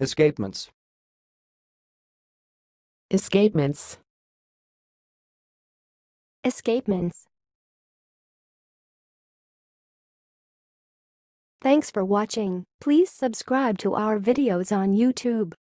Escapements. Escapements. Escapements. Thanks for watching. Please subscribe to our videos on YouTube.